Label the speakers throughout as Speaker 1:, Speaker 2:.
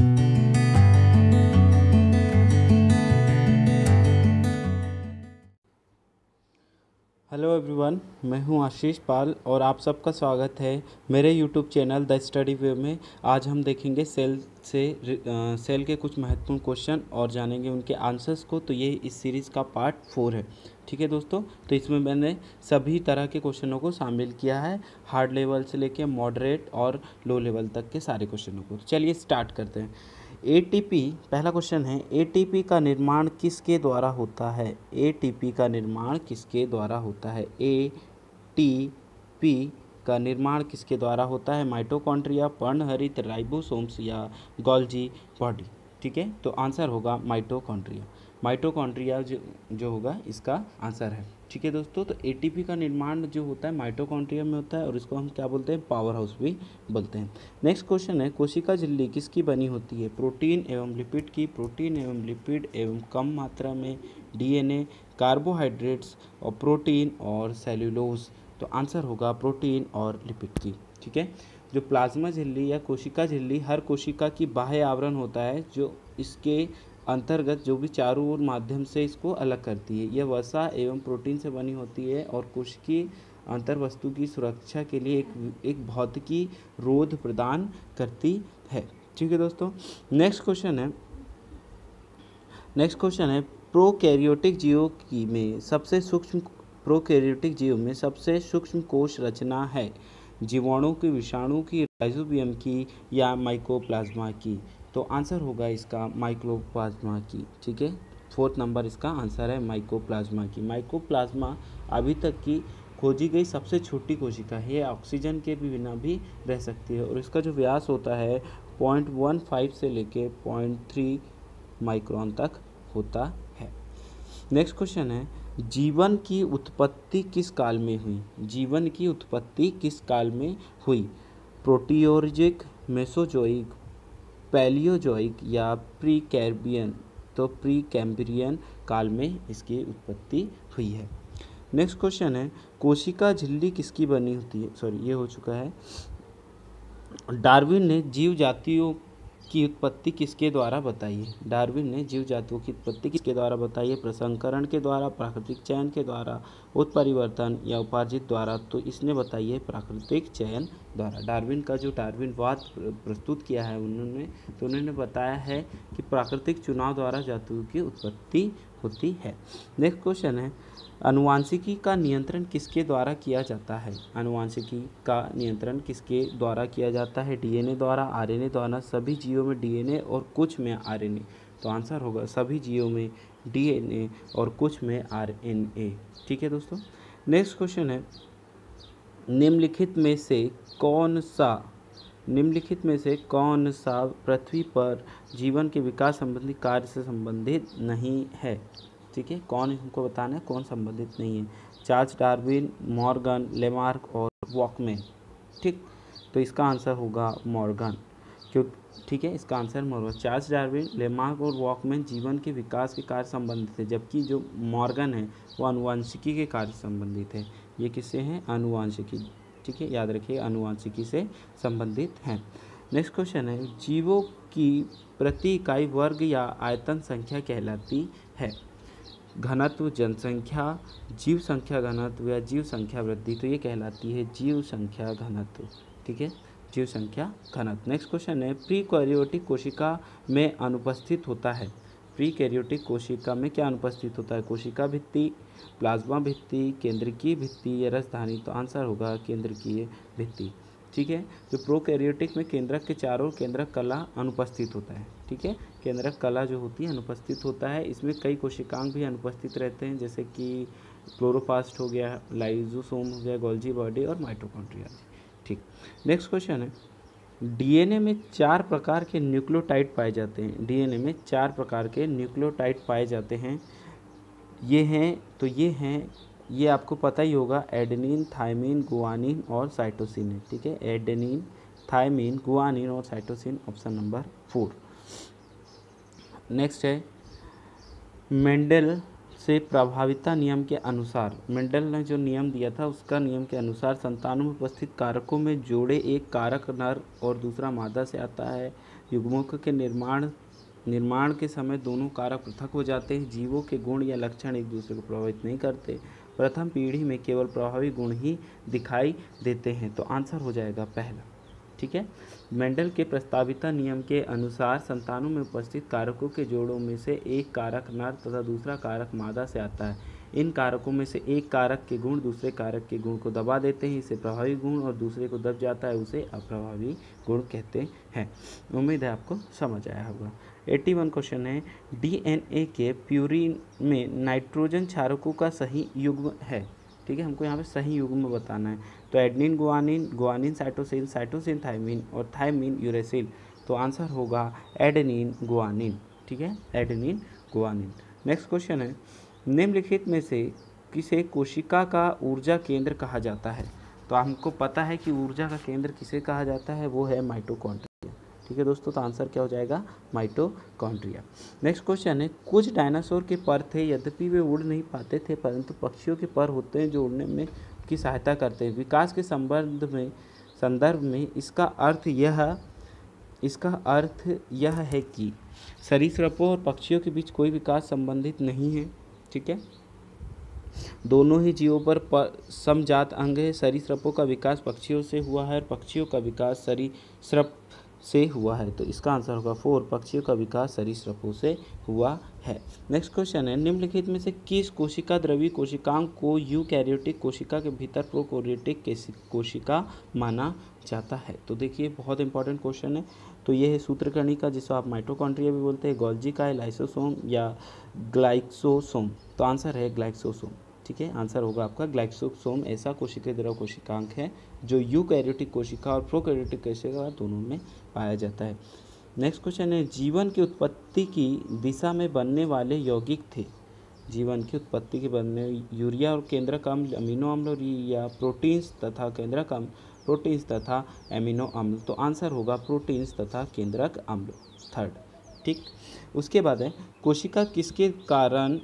Speaker 1: Thank you. Hello everyone मैं हूँ आशीष पाल और आप सबका स्वागत है मेरे YouTube channel the study way में। आज हम देखेंगे सेल से आ, सेल के कुछ महत्वपूर्ण क्वेश्चन और जानेंगे उनके आंसर्स को। तो ये इस सीरीज़ का पार्ट फोर है। ठीक है दोस्तों? तो इसमें मैंने सभी तरह के क्वेश्चनों को शामिल किया है हार्ड लेवल से लेके मॉडरेट और लो लेवल तक के सारे क्वेश्चनों को। चलिए स्टार्ट करते हैं। एटीपी पहला क्वेश्चन है एटीपी का निर्माण किसके द्वारा होता है? एटीपी का निर्माण किसके द्वारा होता है? ए टी पी का निर्माण किसके द्वारा होता है? माइटोकॉन्ड्रिया पर्णहरित राइबोसोम्स या गोल्जी बॉडी ठीक है? तो आंसर होगा माइटोकॉन्ड्रिया माइटोकॉन्ड्रिया जो जो होगा, इसका आंसर है। ठीक है दोस्तों तो एटीपी का निर्माण जो होता है, माइटोकॉन्ड्रिया में होता है, और इसको हम क्या बोलते हैं? पावर हाउस भी बोलते हैं। नेक्स्ट क्वेश्चन है, कोशिका झिल्ली किसकी बनी होती है? प्रोटीन एवं लिपिड की प्रोटीन एवं लिपिड एवं कम मात्रा में डीएनए कार्बोहाइड्रेट्स और प्रोटीन और सेल्यूलोज तो आंसर होगा प्रोटीन और लिपिड की। ठीक है? जो प्लाज्मा झिल्ली या कोशिका झिल्ली, हर कोशिका की बाह्य आवरण होता है, जो इसके अंतर्गत जो भी चारों ओर माध्यम से इसको अलग करती है। यह वसा एवं प्रोटीन से बनी होती है और कोशिकीय अंतर वस्तु की सुरक्षा के लिए एक एक भौतिकी रोध प्रदान करती है। ठीक है दोस्तों नेक्स्ट क्वेश्चन है। नेक्स्ट क्वेश्चन है प्रोकैरियोटिक जीवों की में सबसे सूक्ष्म प्रोकैरियोटिक जीव में सबसे सूक्ष्म कोश रचना है। जीवाणु की, विषाणु की राइजोबियम की या माइकोप्लाज्मा की। तो आंसर होगा इसका माइक्रोप्लाज्मा की, ठीक है? फोर्थ नंबर इसका आंसर है माइकोप्लाज्मा की। माइकोप्लाज्मा अभी तक की खोजी गई सबसे छोटी कोशिका है। ऑक्सीजन के भी बिना भी रह सकती है। और इसका जो व्यास होता है पॉइंट वन फाइव से लेके पॉइंट थ्री माइक्रोन तक होता है। नेक्स्ट क्वेश्चन है, जीवन की उत्पत्ति किस काल में हुई? जीवन की उत्पत्ति किस काल में हुई? प्रोटियोरिजिक, मेसोजोइक पैलियोजोइक या प्री कैरबियन तो प्री कैम्बरियन काल में इसकी उत्पत्ति हुई है। नेक्स्ट क्वेश्चन है, कोशिका झिल्ली किसकी बनी होती है? सॉरी, ये हो चुका है। डार्विन ने जीव जातियों की उत्पत्ति किसके द्वारा बताई? है डार्विन ने जीव जातुओं की उत्पत्ति किसके द्वारा बताई? है प्रसंकरण के द्वारा, प्राकृतिक चयन के द्वारा, उत्परिवर्तन या उपार्जित द्वारा? तो इसने बताई है प्राकृतिक चयन द्वारा। डार्विन का जो डार्विन वाद प्रस्तुत किया है उन्होंने तो उन्होंने बताया है कि प्राकृतिक चुनाव द्वारा जातुओं की उत्पत्ति होती है। नेक्स्ट क्वेश्चन है अनुवांशिकी का नियंत्रण किसके द्वारा किया जाता है? अनुवांशिकी का नियंत्रण किसके द्वारा किया जाता है? डीएनए द्वारा, आरएनए द्वारा, सभी जीवों में डीएनए और कुछ में आरएनए। तो आंसर होगा सभी जीवों में डीएनए और कुछ में आरएनए। ठीक है दोस्तों? नेक्स्ट क्वेश्चन है, निम्नलिखित में से कौन सा निम्नलिखित में से कौन सा पृथ्वी पर जीवन के विकास संबंधी कार्य से संबंधित नहीं है? ठीक है, कौन हमको बताना है? कौन संबंधित नहीं है? चार्ल्स डार्विन, मॉर्गन, लेमार्क और वॉकमैन। ठीक तो इसका आंसर होगा मॉर्गन। क्यों? ठीक है, इसका answer Morgan. Charles Darwin, Lamarck और वॉकमैन जीवन के विकास के कार्य संबंधित है, जबकि जो मॉर्गन है, वो अनुवांशिकी के कार्य संबंधित है। ये किससे हैं? अनुवांशिकी ठीक है? याद रखिए अनुवांशिकी से संबंधित हैं। नेक्स्ट क्वेश्चन है, जीवों की प्रति इकाई वर्ग या आयतन संख्या कहलाती है। घनत्व, जनसंख्या, जीव संख्या घनत्व या जीव संख्या वृद्धि तो ये कहलाती है जीव संख्या घनत्व, ठीक है? जीव संख्या घनत्व। नेक्स्ट क्वेश्चन है प्री कोशिका में अनुपस्थित होता है। प्री कैरियोटिक कोशिका में क्या अनुपस्थित होता है? कोशिका भित्ति, प्लाज्मा भित्ति केंद्रकीय भित्ति या रसधानी? तो आंसर होगा केंद्रकीय भित्ति। ठीक है? जो प्रोकैरियोटिक में केंद्रक के चारों केंद्रक कला अनुपस्थित होता है। ठीक है? केंद्रक कला जो होती है, अनुपस्थित होता है। इसमें कई कोशिकांग भी अनुपस्थित रहते हैं, जैसे कि क्लोरोफास्ट हो गया, लाइजोसोम हो गया, गोल्जी बॉडी और माइटोकॉन्ड्रिया। ठीक। नेक्स्ट क्वेश्चन है। डीएनए में चार प्रकार के न्यूक्लियोटाइड पाए जाते हैं। डीएनए में चार प्रकार के न्यूक्लियोटाइड पाए जाते हैं। ये हैं तो ये हैं, ये आपको पता ही होगा, एडेनिन, थायमिन, गुआनिन और साइटोसिन है, ठीक है? एडेनिन, थायमिन, गुआनिन और cytosine, option number four. Next है, मेंडल से प्रभाविता नियम के अनुसार, मेंडल ने जो नियम दिया था, उसका नियम के अनुसार संतानों में उपस्थित कारकों में जोड़े एक कारक नर और दूसरा मादा से आता है। युग्मों के निर्माण निर्माण के समय दोनों कारक पृथक हो जाते हैं। जीवों के गुण या लक्षण एक दूसरे को प्रभावित नहीं करते। प्रथम पीढ़ी में केवल प्रभावी गुण ही दिखाई देते हैं। तो आंसर हो जाएगा पहला। ठीक है? मेंडल के प्रस्ताविता नियम के अनुसार संतानों में उपस्थित कारकों के जोड़ों में से एक कारक नर तथा दूसरा कारक मादा से आता है। इन कारकों में से एक कारक के गुण दूसरे कारक के गुण को दबा देते हैं, इसे प्रभावी गुण और दूसरे को दब जाता है, उसे अप्रभावी गुण कहते हैं। उम्मीद है आपको समझ आया होगा। एट्टी वन क्वेश्चन है, डीएनए के प्यूरिन में नाइट्रोजन क्षारकों का सही युग्म है? ठीक है? हमको यहाँ पे सही युग्म बताना है। तो adenine guanine guanine cytosine cytosine thymine और थाइमिन यूरेसिल तो आंसर होगा एडनिन गुआनिन ठीक है? एडनिन गुआनिन नेक्स्ट क्वेश्चन है। निम्नलिखित में से किसे कोशिका का ऊर्जा केंद्र कहा जाता है? तो हमको पता है कि ऊर्जा का केंद्र किसे कहा जाता है? वो है माइटोकॉन्ड्रिया ठीक है दोस्तों तो आंसर क्या हो जाएगा? माइटोकॉन्ड्रिया नेक्स्ट क्वेश्चन है कुछ डायनासोर के पर थे यद्यपि वे उड़ नहीं पाते थे परंतु पक्षियों के पर होते हैं जो उड़ने में की सहायता करते हैं। विकास के संबंध में संदर्भ में इसका अर्थ यह इसका अर्थ यह है कि सरीसृपों और पक्षियों के बीच कोई विकास संबंधित नहीं है ठीक है? दोनों ही जीवों पर, पर समजात अंग है। सरीसृपों का विकास पक्षियों से हुआ है और पक्षियों का विकास सरीसृप से हुआ है। तो इसका आंसर होगा, फोर पक्षियों का विकास सरीसृपों से हुआ है। नेक्स्ट क्वेश्चन है, निम्नलिखित में से किस कोशिका द्रवी कोशिकांग को यू कैरियोटिक कोशिका के भीतर प्रोकोरियोटिक कोशिका माना जाता है? तो देखिए, बहुत इंपॉर्टेंट क्वेश्चन है। तो ये है सूत्रकर्णी का, जिसको आप माइटोकॉन्ड्रिया भी बोलते हैं गोल्जी का है लाइसोसोम या ग्लाइक्सोसोम तो आंसर है ग्लाइक्सोसोम ठीक है आंसर होगा आपका ग्लाइक्सोसोम ऐसा कोशिका, द्रव कोशिकांक है, जो यू कैरियोटिक कोशिका और प्रोकैरियोटिक कोशिका दोनों में पाया जाता है। नेक्स्ट क्वेश्चन है, जीवन की उत्पत्ति की दिशा में बनने वाले यौगिक थे। जीवन की उत्पत्ति के बनने, यूरिया और केंद्रक अम्ल अमीनो अम्ल और या प्रोटीन्स तथा केंद्रक अम्ल प्रोटीन्स तथा एमिनो अम्ल। तो आंसर होगा प्रोटीन्स तथा केंद्रक अम्ल थर्ड ठीक? उसके बाद है, कोशिका किसके कारण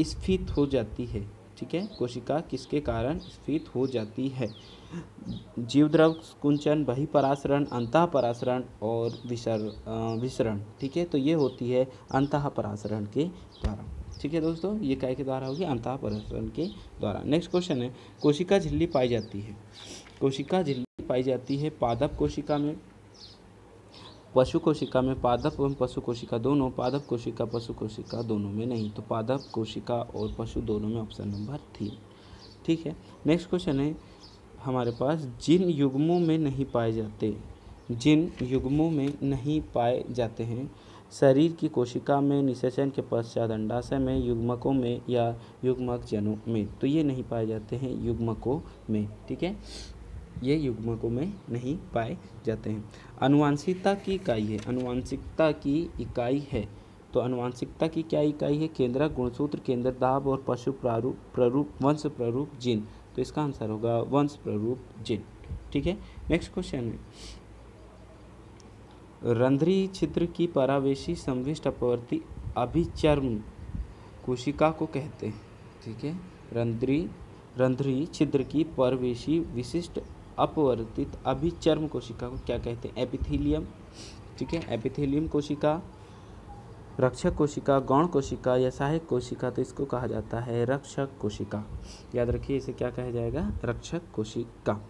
Speaker 1: स्फीत हो जाती है? ठीक है? कोशिका किसके कारण स्फीत हो जाती है? जीवद्रव कुंचन, बहिपरासरण, अंतःपरासरण और विसर विसरण, ठीक है? तो ये होती है अंतःपरासरण के द्वारा। ठीक है दोस्तों? ये काय के द्वारा होगी? अंतःपरासरण के द्वारा। नेक्स्ट क्वेश्चन है, कोशिका झिल्ली पाई जाती है। कोशिका झिल्ली पाई जाती है पादप कोशिका में। पशु कोशिका में पादप एवं पशु कोशिका दोनों पादप कोशिका पशु कोशिका दोनों में नहीं। तो पादप कोशिका और पशु दोनों में ऑप्शन नंबर थ्री ठीक है? नेक्स्ट क्वेश्चन है, हमारे पास जिन युग्मों में नहीं पाए जाते, जिन युग्मों में नहीं पाए जाते हैं, शरीर की कोशिका में, निषेचन के पश्चात, अंडाशय में, युग्मकों में या युग्मक जनों में तो ये नहीं पाए जाते हैं युग्मकों में। ठीक है? ये युग्मकों में नहीं पाए जाते हैं। अनुवांशिकता की इकाई है। अनुवांशिकता की इकाई है। तो अनुवांशिकता की क्या इकाई है? केंद्रक, गुणसूत्र, केंद्र, दाब और पशु प्रारूप प्ररूप, वंश प्ररूप, जिन। तो इसका आंसर होगा वंश प्ररूप, जिन। ठीक है? नेक्स्ट क्वेश्चन है। रंध्री छिद्र की परावेशी संविष्ट अपवर्ती अभिचर्म कोशिका को कहते हैं। ठीक है? रंध्री रंध्री छिद्र की परवेशी विशिष्ट अपवर्तित अभिचर्म कोशिका को क्या कहते हैं? एपिथीलियम, ठीक है? एपिथीलियम कोशिका, रक्षक कोशिका, गौण कोशिका या सहायक कोशिका तो इसको कहा जाता है रक्षक कोशिका। याद रखिए, इसे क्या कहा जाएगा? रक्षक कोशिका।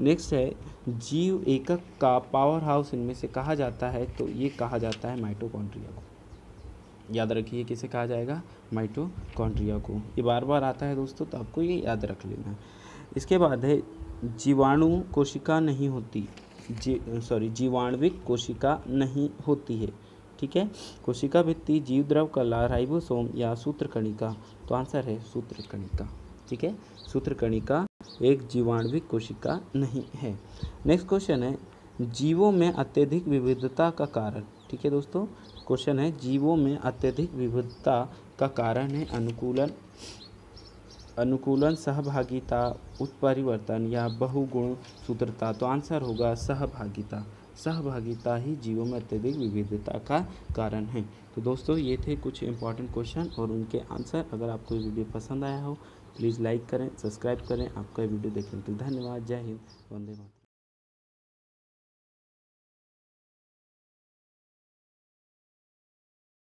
Speaker 1: नेक्स्ट है, जीव एकक का पावर हाउस इनमें से कहा जाता है तो ये कहा जाता है माइटोकॉन्ड्रिया को। याद रखिए, किसे कहा जाएगा? माइटोकॉन्ड्रिया को। ये बार बार आता है दोस्तों तो आपको ये याद रख लेना इसके बाद है जीवाणु कोशिका नहीं होती। जी सॉरी जीवाणविक कोशिका नहीं होती है। ठीक है? कोशिका भित्ति जीव द्रव कला राइबोसोम या सूत्रकणिका। तो आंसर है सूत्रकणिका। ठीक है? सूत्रकणिका एक जीवाणविक कोशिका नहीं है। नेक्स्ट क्वेश्चन है, जीवों में अत्यधिक विविधता का कारण। ठीक है दोस्तों? क्वेश्चन है, जीवों में अत्यधिक विविधता का कारण है अनुकूलन अनुकूलन सहभागिता, उत्परिवर्तन या बहुगुण सूत्रता तो आंसर होगा सहभागिता। सहभागिता ही जीवों में अत्यधिक विविधता का कारण है। तो दोस्तों, ये थे कुछ इंपॉर्टेंट क्वेश्चन और उनके आंसर। अगर आपको ये वीडियो पसंद आया हो प्लीज़ लाइक करें सब्सक्राइब करें। आपका वीडियो देखने के लिए धन्यवाद। जय हिंद। वंदे मातरम।